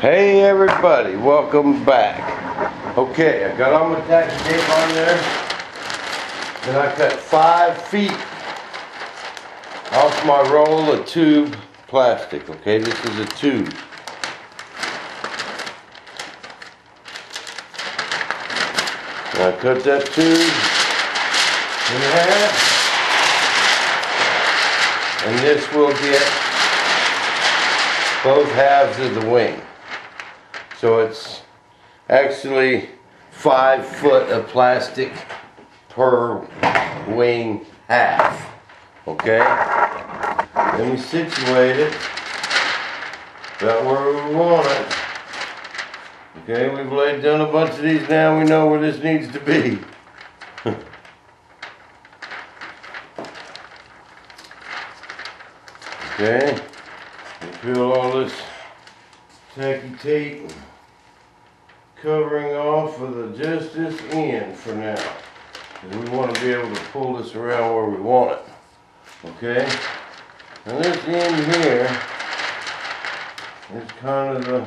Hey everybody, welcome back. Okay, I got all my tack tape on there. Then I cut five feet off my roll of tube plastic. Okay, this is a tube. And I cut that tube in half. And this will get both halves of the wing. So it's actually five foot of plastic per wing half. Okay? Then we situate it about where we want it. Okay, we've laid down a bunch of these now, we know where this needs to be. okay, peel all this tacky tape covering off of the just this end for now. And we want to be able to pull this around where we want it. Okay? Now this end here is kind of the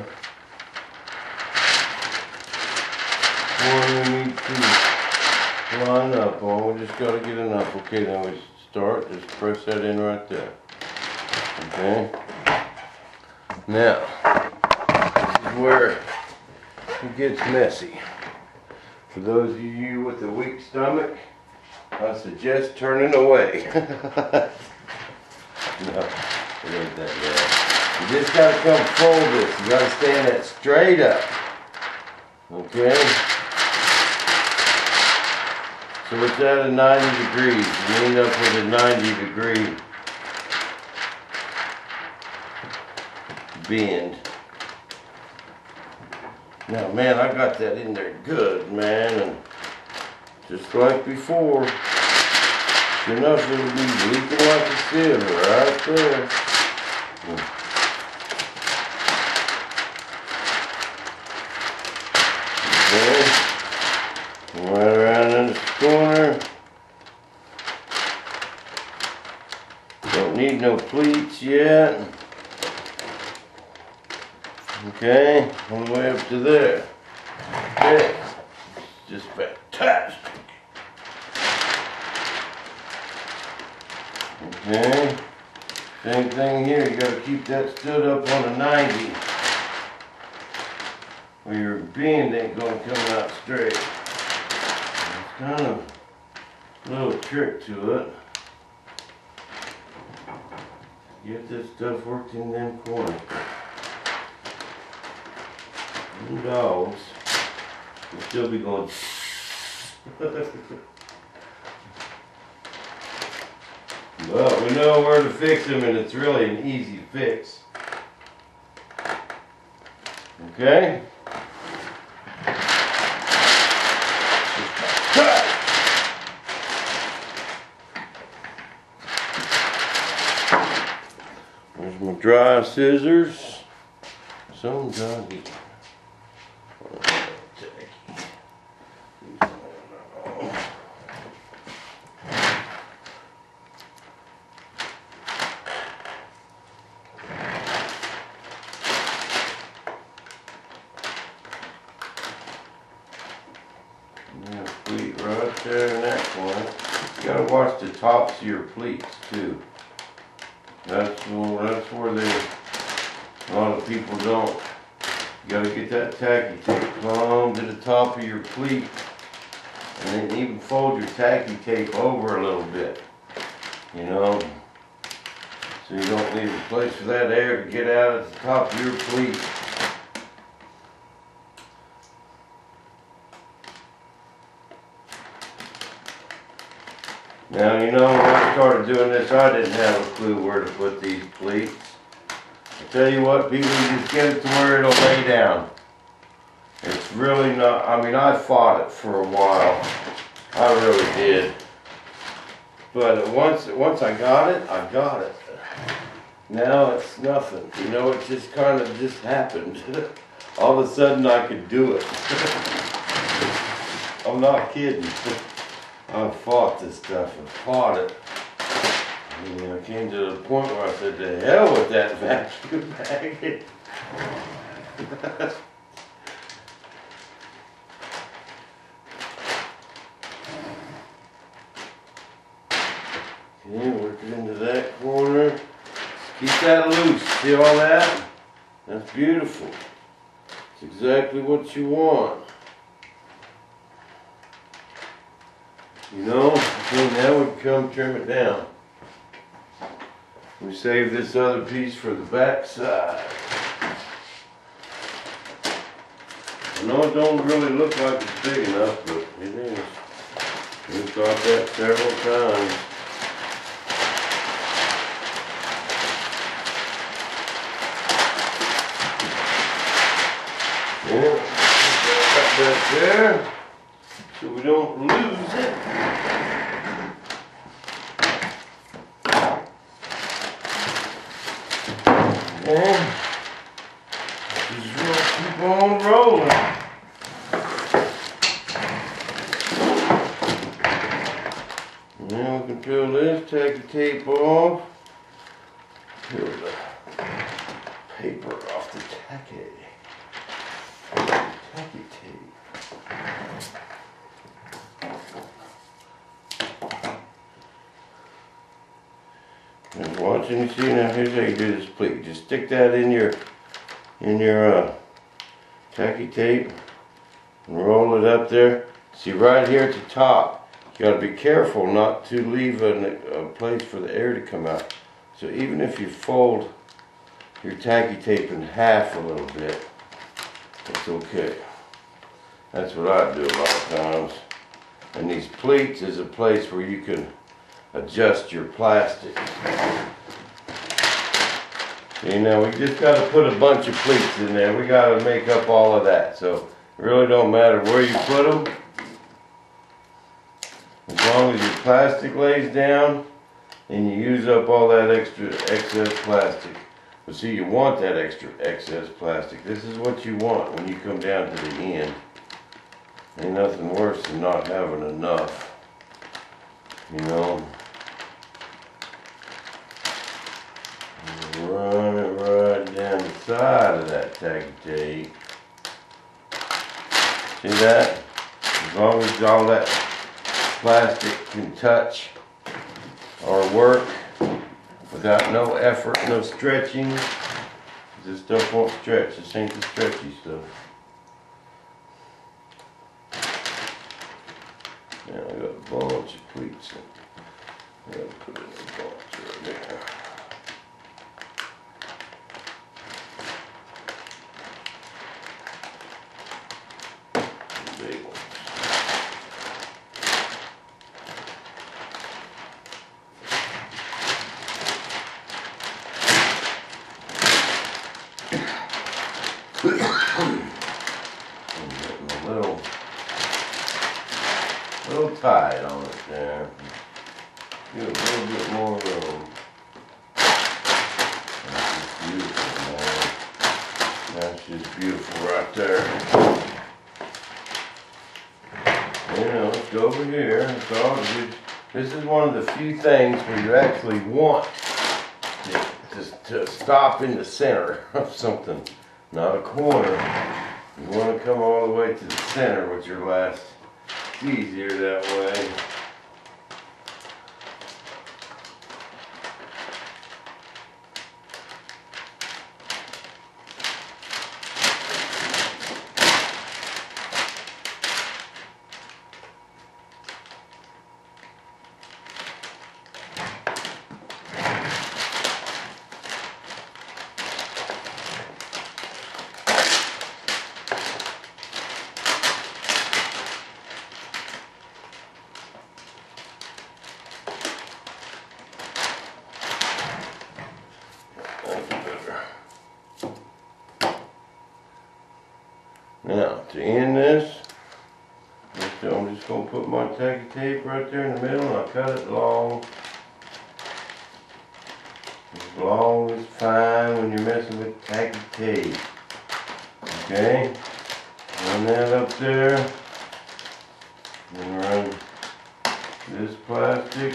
one we need to line up on. We just got to get enough. Okay, then we start. Just press that in right there. Okay? Now, where it gets messy. For those of you with a weak stomach, I suggest turning away. no, it ain't that bad. You just gotta come fold this. You gotta stand it straight up. Okay? So it's at a 90 degrees. You end up with a 90 degree bend. Now, man, I got that in there good, man, and just like before, sure enough, it'll be leaking like a sieve right there. Hmm. Okay, right around in the corner. Don't need no pleats yet. Okay, all the way up to there. Okay, just fantastic. Okay, same thing here. You gotta keep that stood up on a 90. Or your bend ain't gonna come out straight. It's kind of a little trick to it. Get this stuff worked in them corners. Them We'll still be going. but we know where to fix them, and it's really an easy fix. Okay? There's my dry scissors. Some doggy. Yeah, right there in. You gotta watch the tops of your pleats too. That's where, that's where they, a lot of people don't. You gotta get that tacky tape plumb to the top of your pleat. And then even fold your tacky tape over a little bit. You know? So you don't leave a place for that air to get out at the top of your pleat. Now, you know, when I started doing this, I didn't have a clue where to put these pleats. I tell you what, people, just get it to where it'll lay down. It's really not, I mean, I fought it for a while. I really did. But once, once I got it, I got it. Now it's nothing. You know, it just kind of just happened. All of a sudden I could do it. I'm not kidding. I fought this stuff and fought it. I came to the point where I said, to hell with that vacuum bag. Okay, work it into that corner. Keep that loose. See all that? That's beautiful. It's exactly what you want. You know, okay, now we come trim it down. We save this other piece for the back side. I know it don't really look like it's big enough, but it is. We've thought that several times. Yeah, that there, so we don't lose it. And just gonna keep on rolling. Now we can peel this, take the tape off. Peel the paper off the tacky. Tacky tape. Watching, you see now, here's how you do this pleat. Just stick that in your, in your, uh, tacky tape and roll it up there. See right here at the top, you gotta be careful not to leave a, a place for the air to come out. So even if you fold your tacky tape in half a little bit, it's okay. That's what I do a lot of times. And these pleats is a place where you can adjust your plastic. See, now we just gotta put a bunch of pleats in there. We gotta make up all of that. So it really don't matter where you put them. As long as your plastic lays down and you use up all that extra excess plastic. But see, you want that extra excess plastic. This is what you want when you come down to the end. Ain't nothing worse than not having enough. You know? Run it right down the side of that tack tape. See that? As long as all that plastic can touch or work without no effort, no stretching. This stuff won't stretch. This ain't the stretchy stuff. Now I got a bunch of pleats. I gotta put in a bunch right there. Big ones. I'm getting a little, little tight on it. Get a little bit more room. That's just beautiful, man. That's just beautiful right there. You know, let's go over here. This is one of the few things where you actually want to, to, to stop in the center of something, not a corner. You want to come all the way to the center with your last easier that way. Now, to end this, I'm just gonna put my tacky tape right there in the middle and I cut it long. As long as fine when you're messing with tacky tape. Okay? Run that up there. Then run this plastic